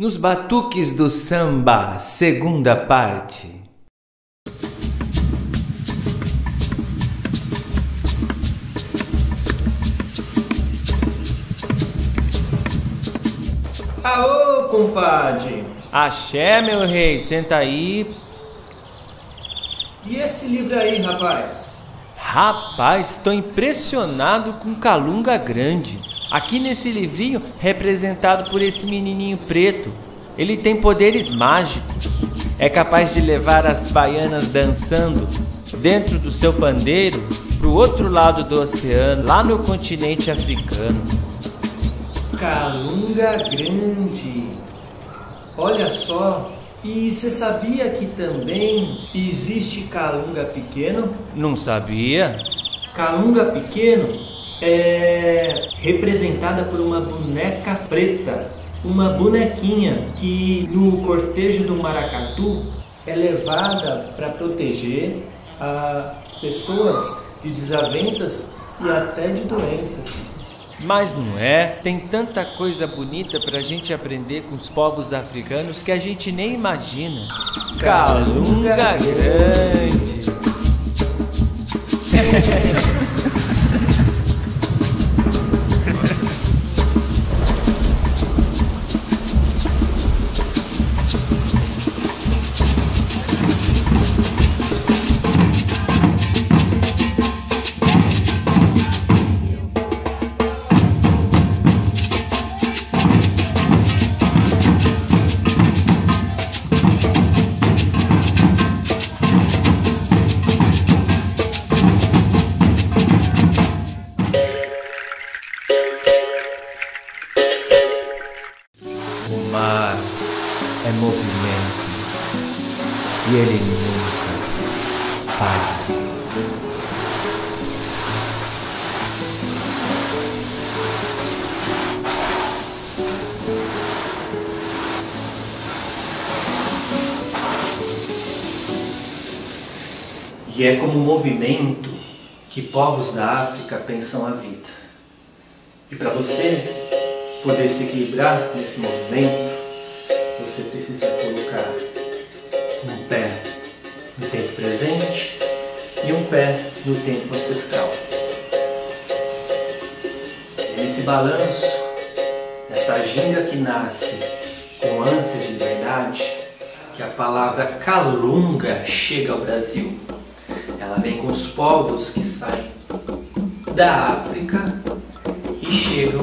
Nos Batuques do Samba, segunda parte. Aô, compadre! Axé, meu rei, senta aí. E esse livro aí, rapaz? Rapaz, estou impressionado com Calunga Grande. Aqui nesse livrinho, representado por esse menininho preto, ele tem poderes mágicos. É capaz de levar as baianas dançando dentro do seu pandeiro para o outro lado do oceano, lá no continente africano. Calunga Grande. Olha só. E você sabia que também existe calunga pequeno? Não sabia? Calunga pequeno é representada por uma boneca preta, uma bonequinha que no cortejo do maracatu é levada para proteger as pessoas de desavenças e até de doenças. Mas não é? Tem tanta coisa bonita pra gente aprender com os povos africanos que a gente nem imagina. Calunga grande! E é como movimento que povos da África pensam a vida. E para você poder se equilibrar nesse movimento, você precisa colocar um pé no tempo presente um pé no tempo ancestral. Nesse balanço, essa ginga que nasce com ânsia de liberdade, que a palavra calunga chega ao Brasil. Ela vem com os povos que saem da África e chegam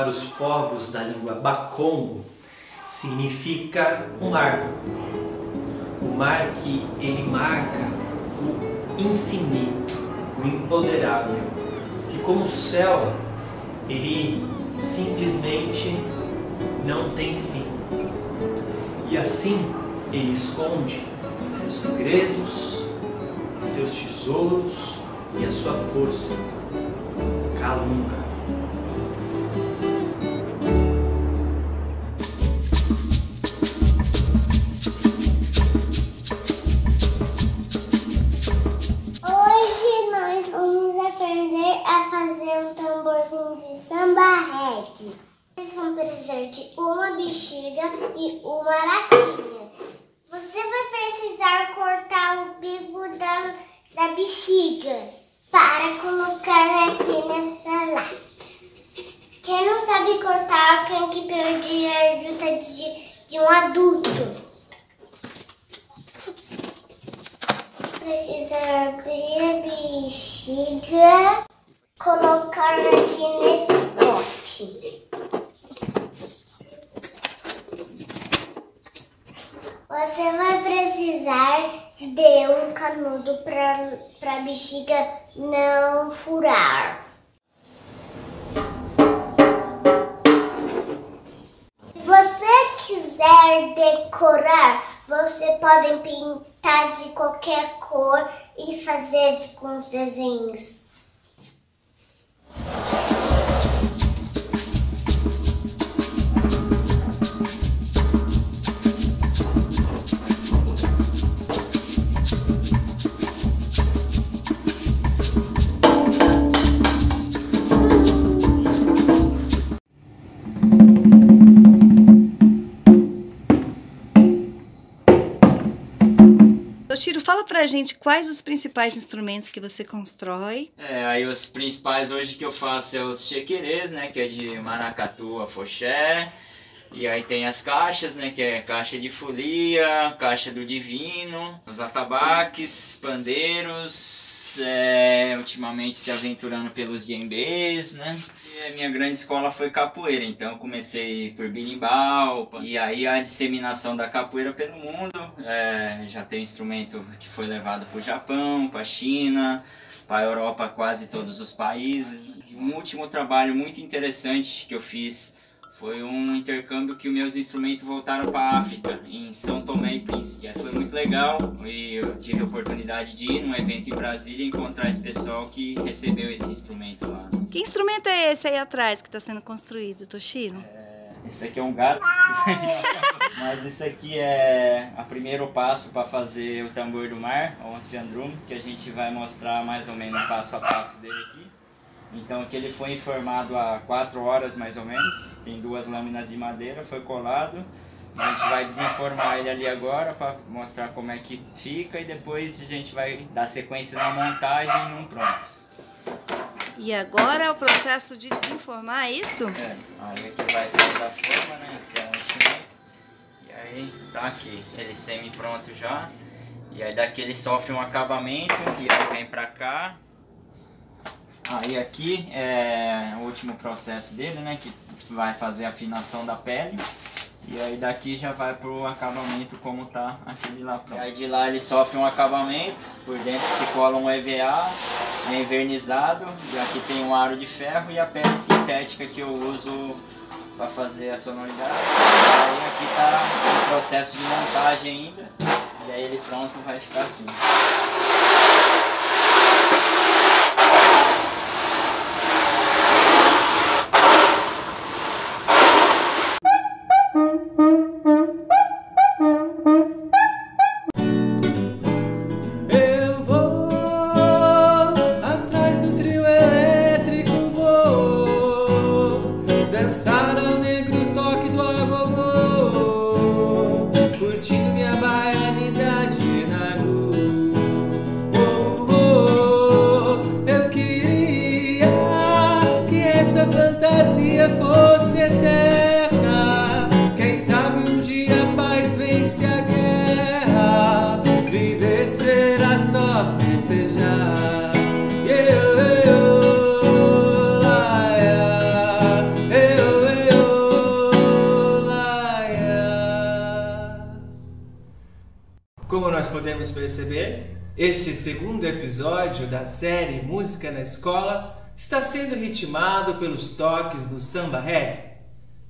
para os povos da língua Bakongo, significa um mar. O mar que ele marca o infinito, o imponderável, que como o céu, ele simplesmente não tem fim. E assim ele esconde seus segredos, seus tesouros e a sua força. Calunga. E uma raquinha. Você vai precisar cortar o bico da, da bexiga para colocar aqui nessa lata. Quem não sabe cortar tem que pedir a ajuda de, de um adulto. Precisa abrir a bexiga, colocar aqui nesse pote. Você vai precisar de um canudo para a bexiga não furar. Se você quiser decorar, você pode pintar de qualquer cor e fazer com os desenhos. Fala pra gente quais os principais instrumentos que você constrói. É, aí os principais hoje que eu faço é os chequerês, né, que é de maracatu, afoxé. E aí tem as caixas, né, que é caixa de folia, caixa do divino, os atabaques, pandeiros, é, ultimamente se aventurando pelos djembês, né. E a minha grande escola foi capoeira, então eu comecei por birimbau, e aí a disseminação da capoeira pelo mundo, é, já tem instrumento que foi levado para o Japão, para a China, para a Europa, quase todos os países. Um último trabalho muito interessante que eu fiz foi um intercâmbio que os meus instrumentos voltaram para África, em São Tomé e Príncipe. E foi muito legal e eu tive a oportunidade de ir num evento em Brasília e encontrar esse pessoal que recebeu esse instrumento lá. Que instrumento é esse aí atrás que está sendo construído, Toshiro? É, esse aqui é um gato, mas esse aqui é o primeiro passo para fazer o tambor do mar, o Ocean Drum, que a gente vai mostrar mais ou menos passo a passo dele aqui. Então aqui ele foi informado há 4 horas mais ou menos, tem duas lâminas de madeira, foi colado. A gente vai desenformar ele ali agora para mostrar como é que fica e depois a gente vai dar sequência na montagem e num pronto. E agora é o processo de desenformar é isso? É, aí aqui vai sair da forma, né? Que é um instrumento. E aí tá aqui, ele semi pronto já. E aí daqui ele sofre um acabamento e aí vem pra cá, Aí aqui é o último processo dele, né? Que vai fazer a afinação da pele. E aí daqui já vai pro acabamento como tá aquele lá pronto. E aí de lá ele sofre um acabamento, por dentro se cola um EVA, é envernizado, e aqui tem um aro de ferro e a pele sintética que eu uso para fazer a sonoridade. E aí aqui tá o processo de montagem ainda, e aí ele pronto vai ficar assim. Este segundo episódio da série Música na Escola está sendo ritmado pelos toques do samba reggae.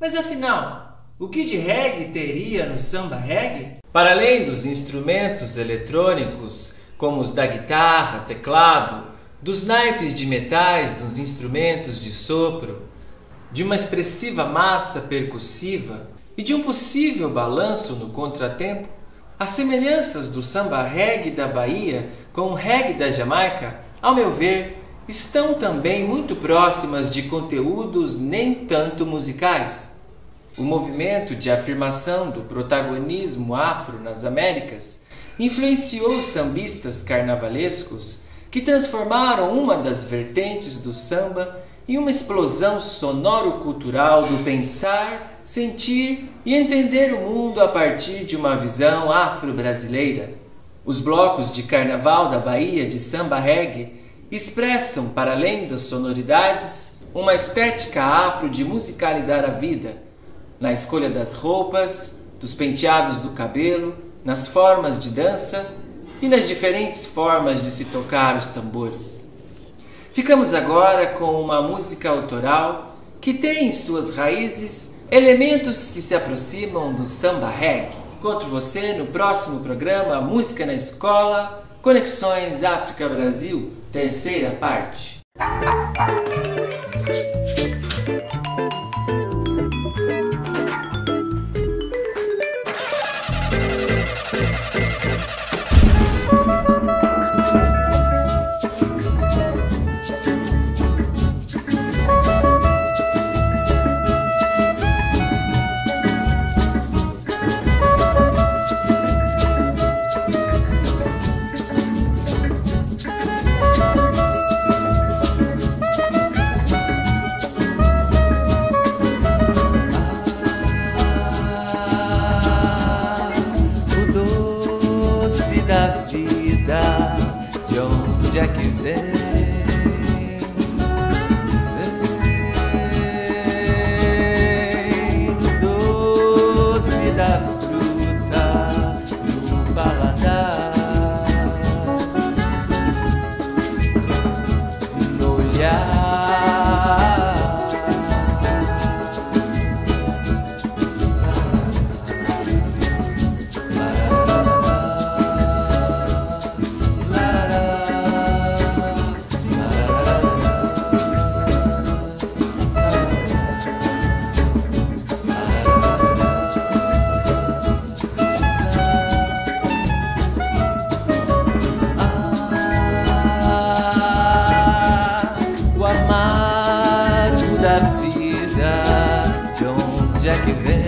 Mas afinal, o que de reggae teria no samba reggae? Para além dos instrumentos eletrônicos, como os da guitarra, teclado, dos naipes de metais dos instrumentos de sopro, de uma expressiva massa percussiva e de um possível balanço no contratempo, as semelhanças do samba reggae da Bahia com o reggae da Jamaica, ao meu ver, estão também muito próximas de conteúdos nem tanto musicais. O movimento de afirmação do protagonismo afro nas Américas influenciou sambistas carnavalescos que transformaram uma das vertentes do samba em uma explosão sonoro-cultural do pensar sentir e entender o mundo a partir de uma visão afro-brasileira. Os blocos de carnaval da Bahia de samba reggae expressam, para além das sonoridades, uma estética afro de musicalizar a vida, na escolha das roupas, dos penteados do cabelo, nas formas de dança e nas diferentes formas de se tocar os tambores. Ficamos agora com uma música autoral que tem em suas raízes Elementos que se aproximam do samba reggae. Encontro você no próximo programa Música na Escola, Conexões África-Brasil, terceira parte. que vem.